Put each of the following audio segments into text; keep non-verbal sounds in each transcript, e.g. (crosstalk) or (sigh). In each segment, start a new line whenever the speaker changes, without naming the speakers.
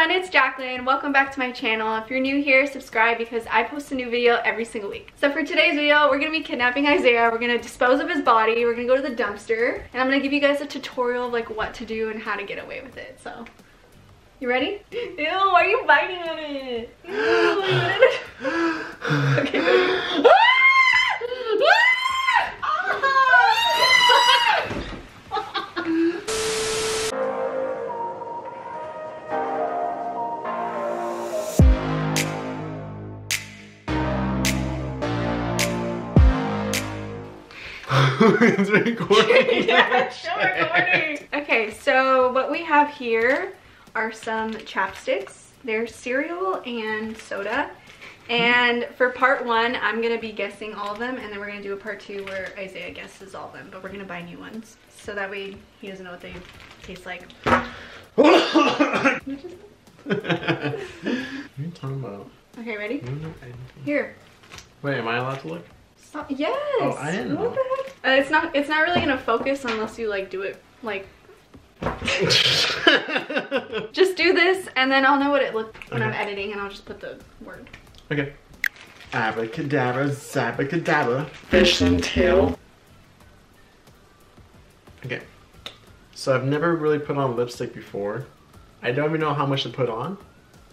everyone, it's Jacqueline. Welcome back to my channel. If you're new here, subscribe because I post a new video every single week. So for today's video, we're gonna be kidnapping Isaiah. We're gonna dispose of his body. We're gonna go to the dumpster. And I'm gonna give you guys a tutorial of like what to do and how to get away with it. So, you ready? (laughs) Ew, why are you biting on it? (gasps) Ew, (laughs) (laughs) okay, (laughs) (laughs)
it's recording.
yeah, still recording. Okay, so what we have here are some chapsticks. They're cereal and soda. And for part one, I'm gonna be guessing all of them, and then we're gonna do a part two where Isaiah guesses all of them, but we're gonna buy new ones. So that way he doesn't know what they taste like. (coughs) (laughs)
what are you talking about?
Okay, ready?
I don't know anything.
Here.
Wait, am I allowed to look?
Stop. Yes.
Oh, I didn't
what
know.
the heck? Uh, it's not. It's not really gonna focus unless you like do it like. (laughs) Just do this, and then I'll know what it looked when I'm editing, and I'll just put the word.
okay. Abracadabra, zabacadabra, fish and tail. Okay. So I've never really put on lipstick before. I don't even know how much to put on.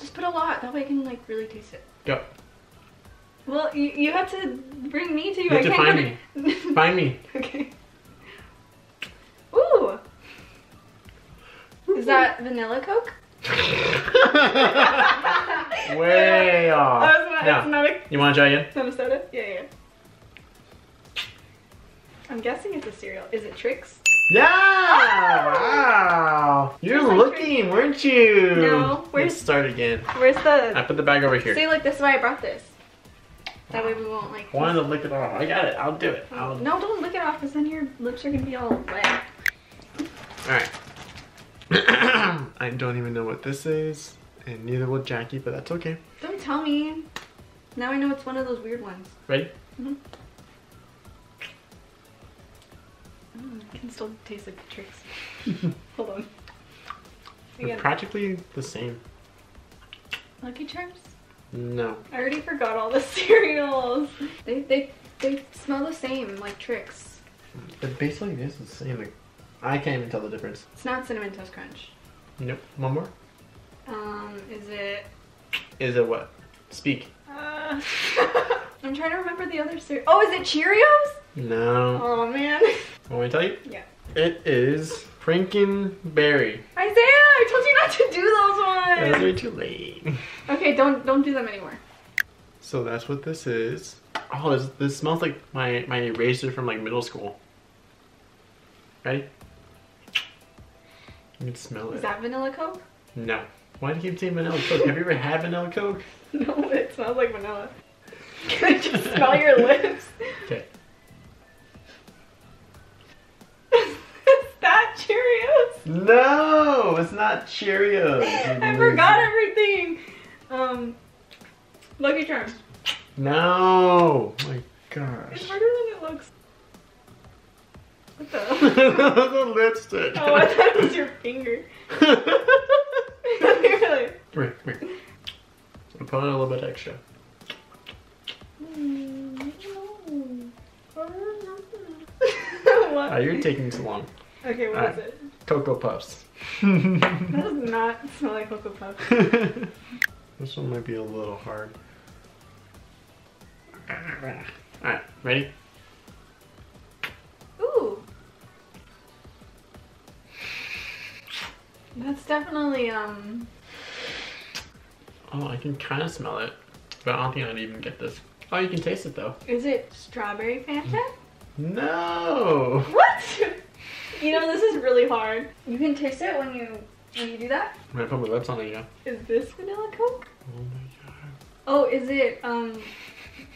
Just put a lot. That way I can like really taste it.
Go.
Well, you, you have to bring me to.
You have
I
to
can't
find me. (laughs) Find me.
okay. Ooh. Is that vanilla Coke? (laughs)
Way off.
Oh, not, a,
you want to try again? (laughs)
not a soda? Yeah, yeah. I'm guessing it's a cereal. Is it Trix?
Yeah! Oh! Wow! You're
like
looking, weren't you?
No, where's-
Let's start again.
Where's the...
I put the bag over here.
See, like, this is why I brought this. That way we won't, like...
I wanted to lick it off. I got it. I'll do it.
Oh,
I'll...
No, don't lick it off, because then your lips are going to be all wet.
Alright. (clears throat) I don't even know what this is, and neither will Jackie, but that's okay.
Don't tell me. Now I know it's one of those weird ones.
Ready?
Mm, it can still taste like the Trix. (laughs) Hold on.
They're practically the same.
Lucky Charms?
No.
I already forgot all the (laughs) cereals. They they they smell the same like Trix.
But basically it is the same. Like, I can't even tell the difference.
It's not cinnamon toast crunch.
Nope. One more.
Um, is it?
Is it what? Speak.
Uh, (laughs) I'm trying to remember the other cereal. Oh, is it Cheerios?
No.
Oh man.
Want me to tell you?
Yeah.
It is Frankenberry.
Isaiah, I told you not to do those ones.
way too late.
Okay, don't don't do them anymore.
So that's what this is. Oh, this, this smells like my, my eraser from like middle school. Ready? You can smell it.
Is that vanilla Coke?
No. Why do you keep saying vanilla Coke? Have you ever had vanilla Coke? (laughs)
No, it smells like vanilla. (laughs) Can I just smell your (laughs) lips?
No, it's not Cheerios. (laughs)
I forgot everything. Um, Lucky Charms.
No. My gosh.
It's harder than it looks. What the? (laughs)
the lipstick.
oh, I thought it was your finger. (laughs) really?
Wait, wait. I'm putting a little bit extra. Oh, you're taking too long.
Okay, what is
Alright.
it?
Cocoa Puffs. (laughs)
That does not smell like Cocoa Puff. (laughs)
this one might be a little hard. Alright, ready?
Ooh. That's definitely, um,
Oh, I can kind of smell it, but I don't think I'd even get this. Oh, you can taste it though.
is it strawberry Fanta?
No!
What? (laughs) You know, this is really hard. You can taste it when you when you do that.
I'm gonna put my lips on it, yeah.
Is this vanilla Coke?
Oh my god.
Oh, is it um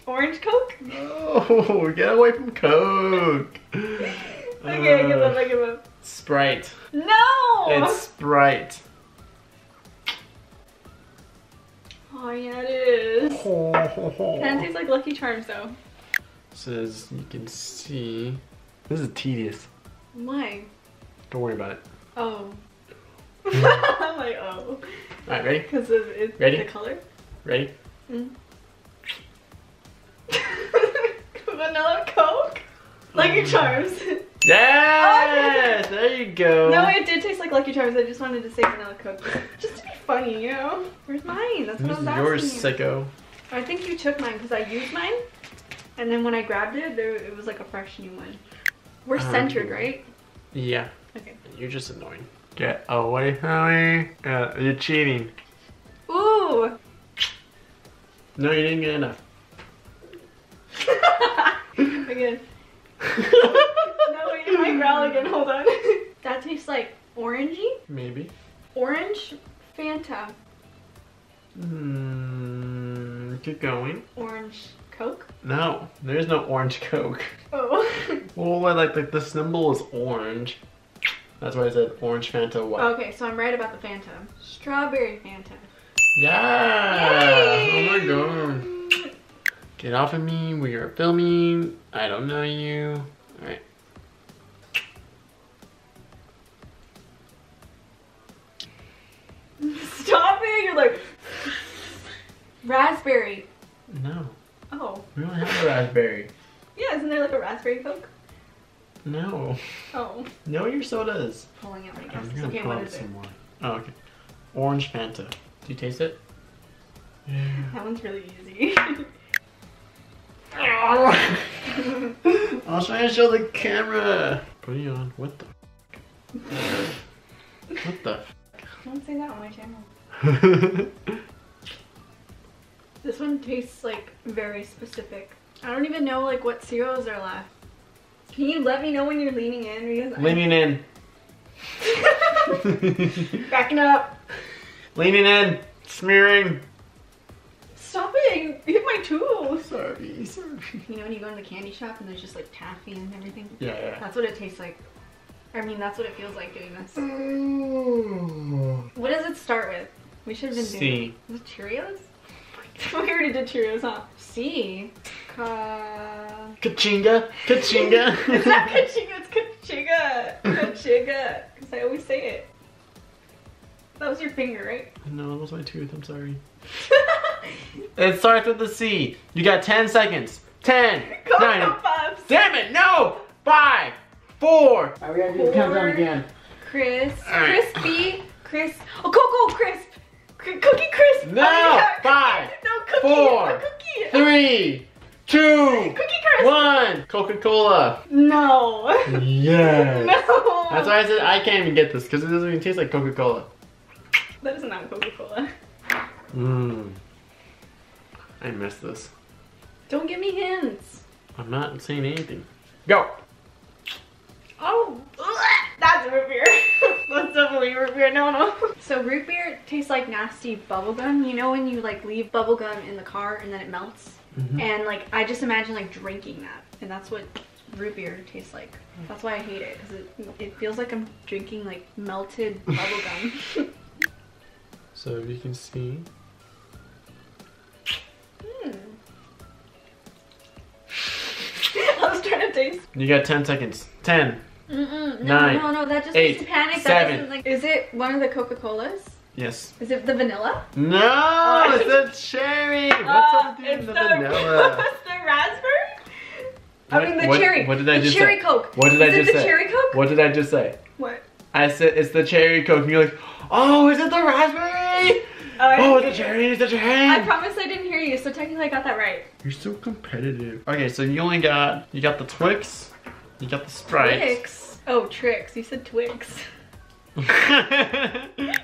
orange Coke? (laughs)
No! Get away from Coke! (laughs)
Okay, I give up, I give up.
Sprite.
No!
It's Sprite.
Oh yeah, it is. (laughs) Kind of tastes like Lucky Charms though.
Says you can see. This is tedious.
Why?
Don't worry about it.
Oh. I'm (laughs) like, oh.
Alright, ready?
Because of it,
Ready?
the color.
Ready?
Mm. (laughs) Vanilla Coke? Lucky Charms.
Yes! (laughs) There you go.
no, it did taste like Lucky Charms. I just wanted to say vanilla Coke. Just to be funny, you know? Where's mine? That's what I
is
was
yours,
asking you.
sicko.
I think you took mine because I used mine. And then when I grabbed it, there it was like a fresh new one. We're
Um,
centered, right?
Yeah.
Okay.
You're just annoying. Get away from me. Uh, you're cheating.
Ooh!
No, you didn't get enough. (laughs)
again. (laughs) No, wait, it might growl again. Hold on. (laughs) That tastes like orangey.
Maybe.
Orange Fanta.
Hmm. Keep going.
Orange Coke.
No, there's no orange Coke.
Oh. (laughs)
Well, I like, like the symbol is orange. That's why I said orange Fanta white.
okay, so I'm right about the Fanta. Strawberry Fanta.
Yeah!
Yay!
Oh my god. Get off of me. We are filming. I don't know you. Alright. (laughs)
Stop it! You're like (laughs) raspberry.
We don't have a raspberry.
yeah. Isn't there like a raspberry Coke?
No.
Oh,
No, your sodas.
pulling out my
I'm gonna
Okay,
pull
what
out
is it?
some more. Oh, okay. Orange Fanta. Do you taste it? Yeah.
That one's really easy.
I was trying to show the camera. Put it on. What the? (laughs) what the?
Don't say that on my channel. (laughs) This one tastes like very specific. I don't even know like what cereals are left. Can you let me know when you're leaning in? Because I'm-
Leaning in. (laughs)
Backing up.
Leaning in. Smearing.
Stop it! You hit my tools.
Sorry, sorry.
You know when you go to the candy shop and there's just like taffy and everything?
Yeah, yeah.
That's what it tastes like. I mean, that's what it feels like doing this.
Ooh.
What does it start with? We should have been doing.
C.
Is it Cheerios? (laughs) we already did Cheerios, huh? C. Ka.
Kachinga. Kachinga. (laughs)
it's not Kachiga, it's Kachiga. Kachiga. Because I always say it. That was your finger, right?
no, it was my tooth. I'm sorry. (laughs) It starts with the C. You got 10 seconds. 10,
Cocoa
9,
Puffs.
damn it, no! 5, 4. Alright, we gotta
do the countdown
again.
Crisp.
All right.
Crispy. Crisp. Oh, Cocoa Crisp. C- cookie Crisp.
No,
Oh, yeah,
five,
cookie. No, cookie.
four,
A cookie.
3, 2, 1. Coca Cola.
No.
Yes. (laughs)
no.
That's why I said I can't even get this because it doesn't even taste like Coca Cola.
That is not Coca-Cola.
Mmm. I missed this.
Don't give me hints.
I'm not saying anything. Go!
Oh, that's root beer. (laughs) that's definitely root beer. No, no. So root beer tastes like nasty bubblegum. You know when you like leave bubblegum in the car and then it melts?
Mhm.
And like I just imagine like drinking that. And that's what root beer tastes like. That's why I hate it because it, it feels like I'm drinking like melted bubblegum. (laughs) (laughs)
So you can see.
Hmm. I was trying to taste.
You got 10 seconds. 10.
Mm-mm. No,
Nine,
no, no. That just
eight,
makes me panic. That
seven.
doesn't, like, is it one of the Coca Colas?
Yes.
Is it the vanilla?
No! oh, It's a cherry! What's
Uh,
up with the
the,
vanilla? (laughs)
it's the raspberry. I
What-
mean the
what-
cherry.
what did I
the
just
cherry
say?
Coke.
What did
is
I just
it the
say?
cherry Coke?
What did I just say?
What?
I said it's the cherry coke, and you're like, oh, is it the raspberry?
I
Oh, the cherry, the
you. I promise I didn't hear you, so technically I got that right.
You're so competitive. Okay, so you only got you got the Twix, you got the Sprite.
Twix. Oh, tricks. You said Twix. (laughs)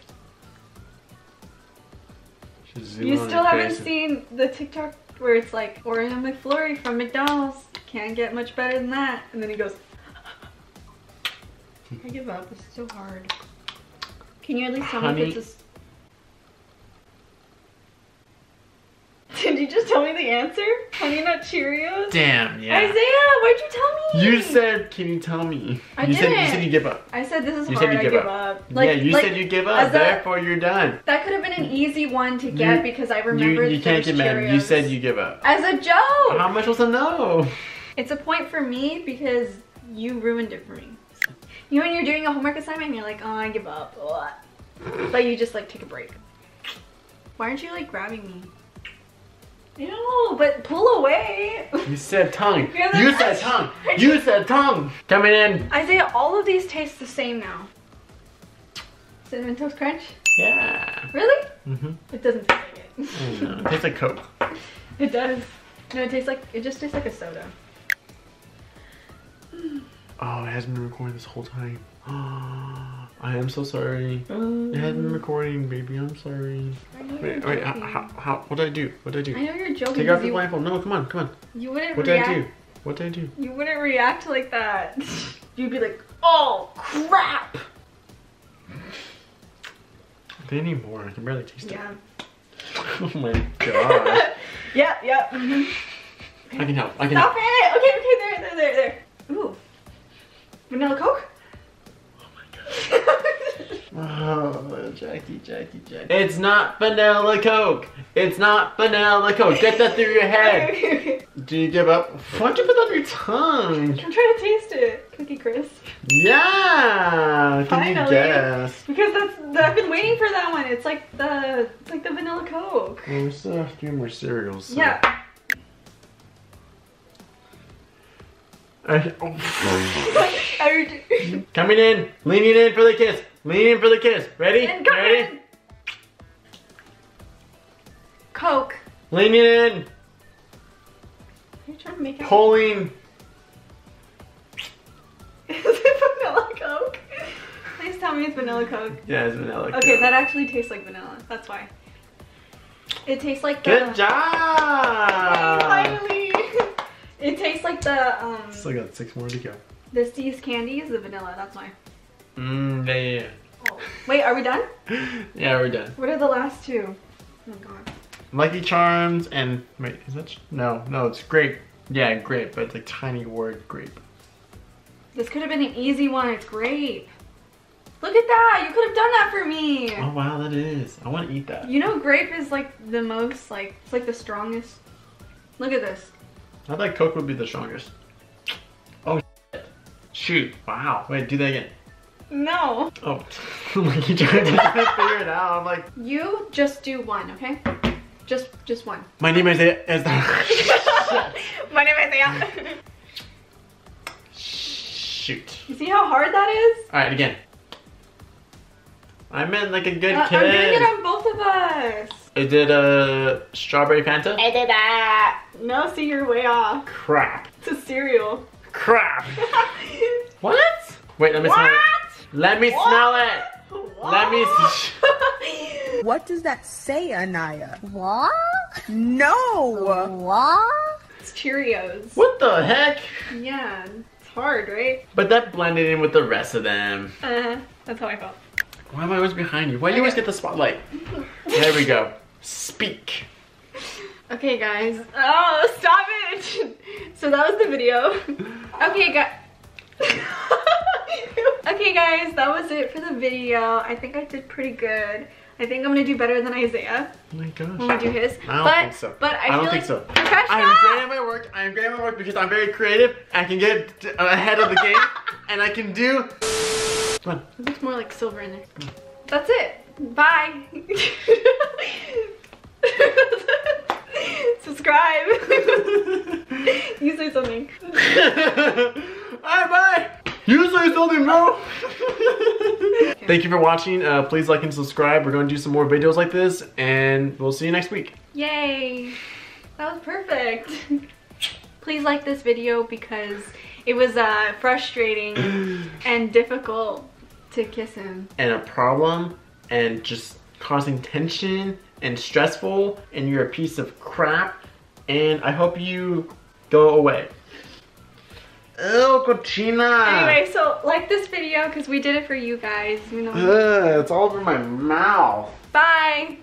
You still haven't
face.
seen the TikTok where it's like Oreo McFlurry from McDonald's. Can't get much better than that. And then he goes, (laughs) I give up. This is so hard. Can you at least tell me if it's a... Did you just tell me the answer? Honey Nut Cheerios?
Damn, yeah.
Isaiah, why'd you tell me?
You said, can you tell me?
I
you said you
didn't.
said you give up.
I said this is
You
hard.
said you
I
give
give
up.
up.
yeah, you
like,
said you give up.
a-
Therefore, you're done.
That could have been an easy one to get
You-
because I
You,
remember
you can't get mad. You said you give up.
as a joke.
How much was a no?
It's a point for me because you ruined it for me. You know when you're doing a homework assignment and you're like, oh, I give up. But you just like take a break. Why aren't you like grabbing me? Ew, but pull away.
You said tongue. (laughs) You said (laughs) tongue. You said tongue. Coming in.
Isaiah, all of these taste the same now. Cinnamon Toast Crunch?
Yeah.
Really?
Mm-hmm.
It doesn't taste like it.
I know. It tastes like Coke. (laughs)
It does. No, it tastes like, it just tastes like a soda.
Oh, it hasn't been recording this whole time. I am so sorry. It hasn't been recording, baby. I'm sorry. Wait, wait. How, how, how, what did I do? What did I do?
I know you're joking.
Take off the blindfold. No, come on, come on.
you wouldn't
What did. I do? What did I do?
You wouldn't react like that. You'd be like, oh crap.
They need more. I can barely taste
Yeah.
it. (laughs) Oh my god. (laughs)
yep, yep. mhm.
I can help. I can
Stop
help.
it! Okay, okay, there, there, there, there. Ooh. Vanilla Coke?
Oh, Jackie, Jackie, Jackie. It's not vanilla Coke. It's not vanilla Coke. Get that through your head.
Okay, (laughs) okay.
Do you give up? Why'd you put that on your tongue?
I'm trying to taste it. Cookie Crisp.
Yeah. Can you
Finally.
guess?
Because that's I've been waiting for that one. It's like the it's like the vanilla Coke.
Well, we still have a few more cereals. so-
Yeah.
Coming in, leaning in for the kiss, leaning in for the kiss. Ready? Ready?
in. Coke.
Leaning in,
Are you trying to make it?
pulling. (laughs)
Is it vanilla Coke? Please tell me it's vanilla Coke.
Yeah, it's vanilla.
Okay, that actually tastes like vanilla. That's why. It tastes like.
Good uh, job. (laughs)
Finally. It tastes like the um
Still got six more to go.
the See's candy is the vanilla. That's why.
Mmm, yeah, yeah,
Oh. Wait, are we done?
yeah. (laughs) Yeah, we're done.
What are the last two? Oh god.
Lucky Charms and wait, is that no, no, it's grape. Yeah, grape, but it's a tiny word grape.
This could have been an easy one. It's grape. Look at that. You could have done that for me.
Oh wow, that is. I want to eat that.
You know, grape is like the most like it's like the strongest. Look at this.
I thought Coke would be the strongest. Oh shit. shoot! Wow. Wait, do that again.
No.
Oh, (laughs) like you tried to figure it out. I'm like,
You just do one, okay? Just just one.
my name is is (laughs)
My name is Aya.
Shoot.
you see how hard that is?
All right, again. I meant like a good
Uh, I'm doing it on both of us.
Is did a strawberry Fanta?
I did that. No, see, you're way off.
Crap.
It's a cereal.
Crap. (laughs) What? Wait, let me smell it. Let me smell it. Let me. s- (laughs)
What does that say, Anaya?
What?
No!
What?
It's Cheerios.
What the heck?
Yeah, it's hard, right?
But that blended in with the rest of them.
Uh, that's how I felt.
Why am I always behind you? Why do you always get the spotlight? There we go. Speak.
Okay, guys. Oh, stop it! So that was the video. Okay, guys. (laughs) okay, guys, that was it for the video. I think I did pretty good. I think I'm gonna do better than Isaiah
Oh my gosh.
when we do his.
I don't
but,
think so.
But I,
I don't
feel
think
like
so. I'm great at my work. I'm great at my work because I'm very creative. I can get ahead of the game, (laughs) and I can do. Come on.
It looks more like silver in there. Mm. That's it. Bye. (laughs) Subscribe. (laughs) you say something. (laughs)
Alright, bye. You say something, bro. (laughs) Thank you for watching. Uh, please like and subscribe. We're going to do some more videos like this, and we'll see you next week.
Yay. That was perfect. Please like this video because it was uh, frustrating (gasps) and difficult to kiss him.
And a problem, and just causing tension and stressful, and you're a piece of crap. And I hope you go away. Ew, cochina.
Anyway, so like this video because we did it for you guys. You know.
Ugh, it's all over my mouth.
Bye.